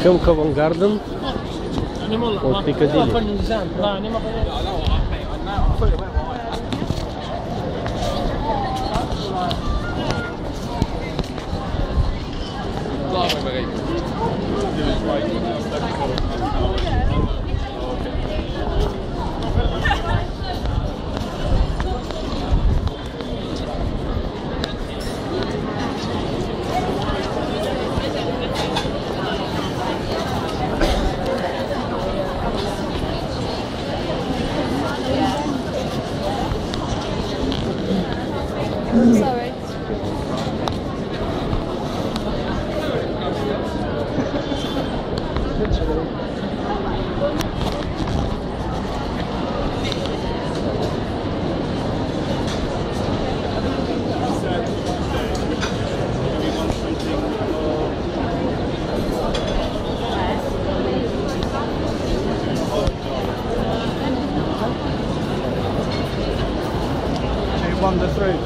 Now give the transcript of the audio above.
C'è un Covent Garden Andiamo là. o il Piccadilly? Vedere. Sorry. on this route.